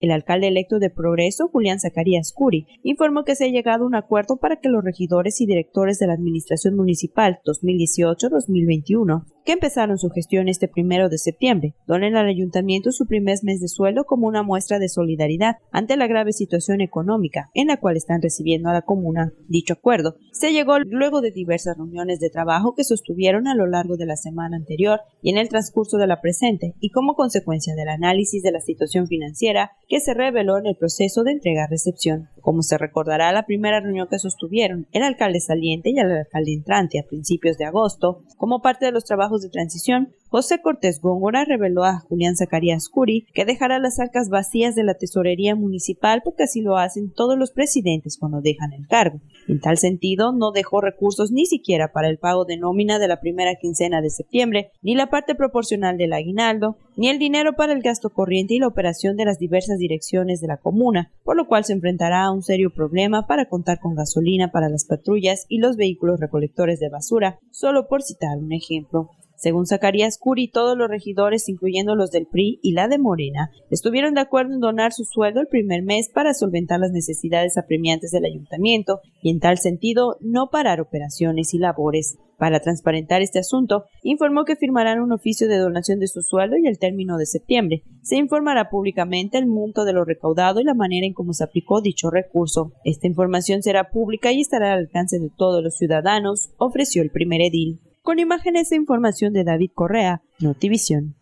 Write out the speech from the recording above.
El alcalde electo de Progreso, Julián Zacarías Curi, informó que se ha llegado a un acuerdo para que los regidores y directores de la Administración Municipal 2018-2021, que empezaron su gestión este primero de septiembre, donen al ayuntamiento su primer mes de sueldo como una muestra de solidaridad ante la grave situación económica en la cual están recibiendo a la comuna. Dicho acuerdo se llegó luego de diversas reuniones de trabajo que sostuvieron a lo largo de la semana anterior y en el transcurso de la presente, y como consecuencia del análisis de la situación financiera que se reveló en el proceso de entrega-recepción. Como se recordará, la primera reunión que sostuvieron el alcalde saliente y el alcalde entrante a principios de agosto, como parte de los trabajos de transición, José Cortés Góngora reveló a Julián Zacarías Curi que dejará las arcas vacías de la tesorería municipal porque así lo hacen todos los presidentes cuando dejan el cargo. En tal sentido, no dejó recursos ni siquiera para el pago de nómina de la primera quincena de septiembre, ni la parte proporcional del aguinaldo, ni el dinero para el gasto corriente y la operación de las diversas direcciones de la comuna, por lo cual se enfrentará a un serio problema para contar con gasolina para las patrullas y los vehículos recolectores de basura, solo por citar un ejemplo. Según Zacarías Curi, todos los regidores, incluyendo los del PRI y la de Morena, estuvieron de acuerdo en donar su sueldo el primer mes para solventar las necesidades apremiantes del ayuntamiento y, en tal sentido, no parar operaciones y labores. Para transparentar este asunto, informó que firmarán un oficio de donación de su sueldo y el término de septiembre. Se informará públicamente el monto de lo recaudado y la manera en cómo se aplicó dicho recurso. Esta información será pública y estará al alcance de todos los ciudadanos, ofreció el primer edil. Con imágenes e información de David Correa, Notivisión.